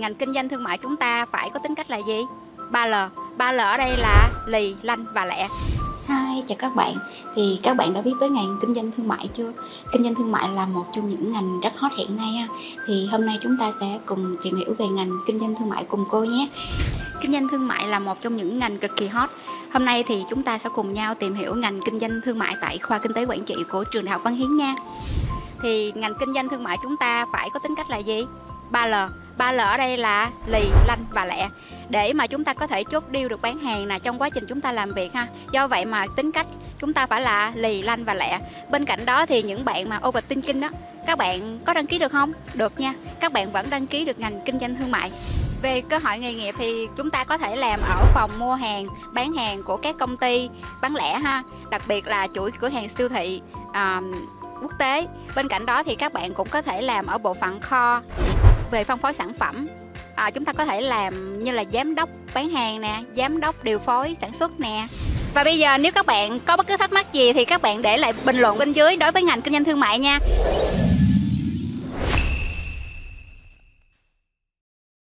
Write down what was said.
ngành kinh doanh thương mại chúng ta phải có tính cách là gì? 3L. 3L ở đây là lì, lanh và lẹ. Hi, chào các bạn. Thì các bạn đã biết tới ngành kinh doanh thương mại chưa? Kinh doanh thương mại là một trong những ngành rất hot hiện nay ha. Thì hôm nay chúng ta sẽ cùng tìm hiểu về ngành kinh doanh thương mại cùng cô nhé. Kinh doanh thương mại là một trong những ngành cực kỳ hot. Hôm nay thì chúng ta sẽ cùng nhau tìm hiểu ngành kinh doanh thương mại tại khoa kinh tế quản trị của trường Đại học Văn Hiến nha. Thì ngành kinh doanh thương mại chúng ta phải có tính cách là gì? 3L ba l ở đây là lì, lanh và lẹ để mà chúng ta có thể chốt deal được bán hàng nè trong quá trình chúng ta làm việc ha. Do vậy mà tính cách chúng ta phải là lì, lanh và lẹ. Bên cạnh đó thì những bạn mà overthinking đó, các bạn có đăng ký được không? Được nha. Các bạn vẫn đăng ký được ngành kinh doanh thương mại. Về cơ hội nghề nghiệp thì chúng ta có thể làm ở phòng mua hàng, bán hàng của các công ty bán lẻ ha, đặc biệt là chuỗi cửa hàng siêu thị um, quốc tế. Bên cạnh đó thì các bạn cũng có thể làm ở bộ phận kho về phân phối sản phẩm. À, chúng ta có thể làm như là giám đốc bán hàng nè, giám đốc điều phối sản xuất nè. Và bây giờ nếu các bạn có bất cứ thắc mắc gì thì các bạn để lại bình luận bên dưới đối với ngành kinh doanh thương mại nha.